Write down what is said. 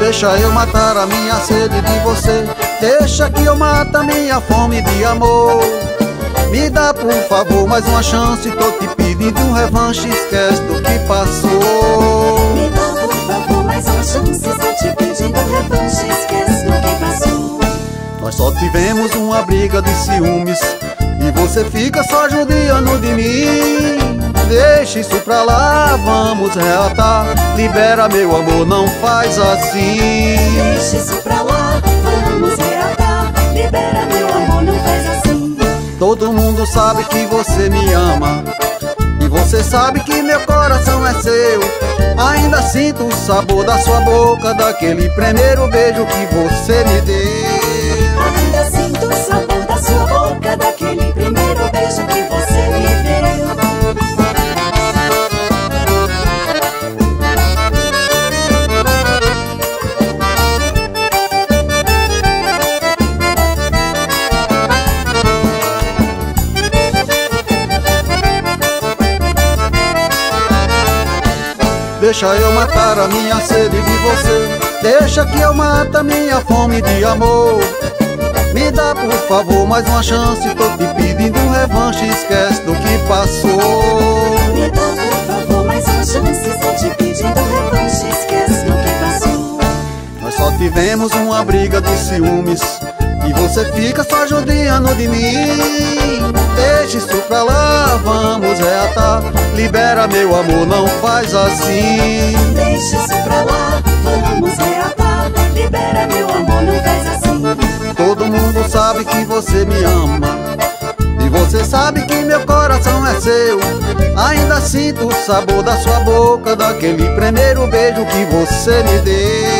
Deixa eu matar a minha sede de você. Deixa que eu mata a minha fome de amor Me dá por favor mais uma chance. Tô te pedindo um revanche Esquece do que passou. Me dá por favor mais uma chance. Tô te pedindo um revanche Esquece do que passou. Nós só tivemos uma briga de ciúmes. E você fica só judiando de mim. Deixa isso pra lá, vamos reatar Libera meu amor, não faz assim. Deixa isso pra lá, vamos reatar Libera meu Todo mundo sabe que você me ama. E você sabe que meu coração é seu. Ainda sinto o sabor da sua boca Daquele primeiro beijo que você Deixa eu matar a minha sede de você. Deixa que eu mata a minha fome de amor. Me dá por favor mais uma chance. Tô te pedindo um revanche Esquece do que passou. Me dá por favor mais uma chance. Tô te pedindo um revanche Esquece do que passou. Nós só tivemos uma briga de ciúmes. E você fica só judiando de mim. Deixa isso pra lá, vamos reatar. Libera meu amor, não faz assim Deixa isso pra lá, vamos reatar Libera meu amor, não faz assim. Todo mundo sabe que você me ama. E você sabe que meu coração é seu. Ainda sinto o sabor da sua boca Daquele primeiro beijo que você me deu